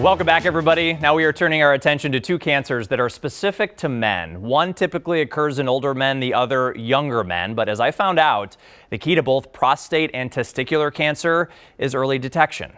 Welcome back, everybody. Now we are turning our attention to two cancers that are specific to men. One typically occurs in older men, the other younger men. But as I found out, the key to both prostate and testicular cancer is early detection.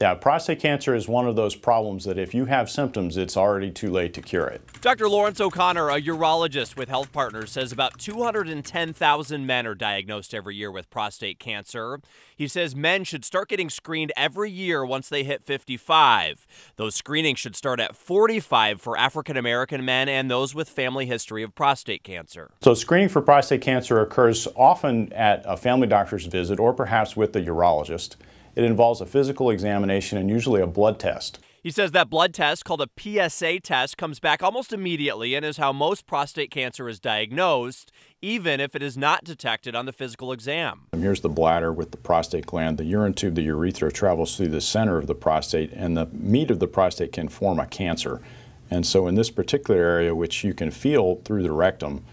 Yeah, prostate cancer is one of those problems that if you have symptoms, it's already too late to cure it. Dr. Lawrence O'Connor, a urologist with Health Partners, says about 210,000 men are diagnosed every year with prostate cancer. He says men should start getting screened every year once they hit 55. Those screenings should start at 45 for African American men and those with family history of prostate cancer. So, screening for prostate cancer occurs often at a family doctor's visit or perhaps with the urologist. It involves a physical examination and usually a blood test. He says that blood test, called a PSA test, comes back almost immediately and is how most prostate cancer is diagnosed, even if it is not detected on the physical exam. And here's the bladder with the prostate gland. The urine tube, the urethra, travels through the center of the prostate, and the meat of the prostate can form a cancer. And so, in this particular area, which you can feel through the rectum,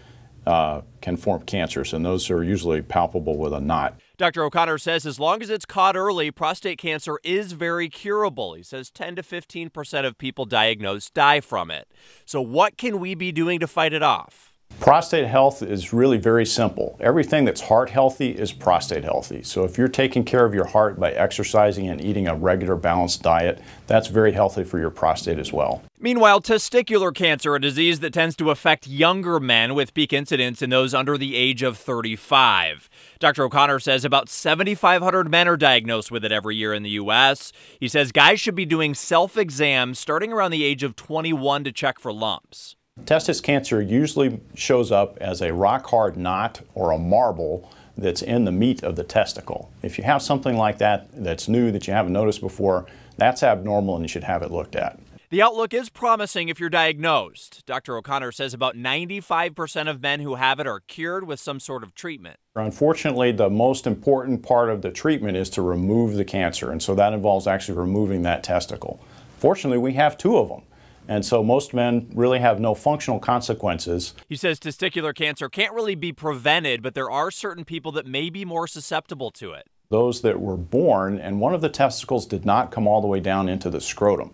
uh, can form cancers, and those are usually palpable with a knot. Dr. O'Connor says as long as it's caught early, prostate cancer is very curable. He says 10 to 15 percent of people diagnosed die from it. So, what can we be doing to fight it off? Prostate health is really very simple. Everything that's heart healthy is prostate healthy. So if you're taking care of your heart by exercising and eating a regular balanced diet, that's very healthy for your prostate as well. Meanwhile, testicular cancer, a disease that tends to affect younger men with peak incidence in those under the age of 35. Dr. O'Connor says about 7,500 men are diagnosed with it every year in the U.S. He says guys should be doing self exams starting around the age of 21 to check for lumps. Testis cancer usually shows up as a rock hard knot or a marble that's in the meat of the testicle. If you have something like that that's new that you haven't noticed before, that's abnormal and you should have it looked at. The outlook is promising if you're diagnosed. Dr. O'Connor says about 95% of men who have it are cured with some sort of treatment. Unfortunately, the most important part of the treatment is to remove the cancer, and so that involves actually removing that testicle. Fortunately, we have two of them. And so most men really have no functional consequences. He says testicular cancer can't really be prevented, but there are certain people that may be more susceptible to it. Those that were born and one of the testicles did not come all the way down into the scrotum.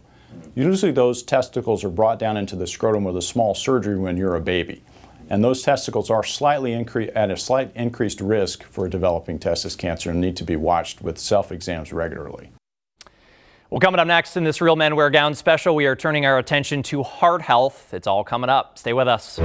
Usually those testicles are brought down into the scrotum with a small surgery when you're a baby. And those testicles are slightly at a slight increased risk for developing testis cancer and need to be watched with self-exams regularly. Well, coming up next in this Real Men Wear Gown special, we are turning our attention to heart health. It's all coming up. Stay with us.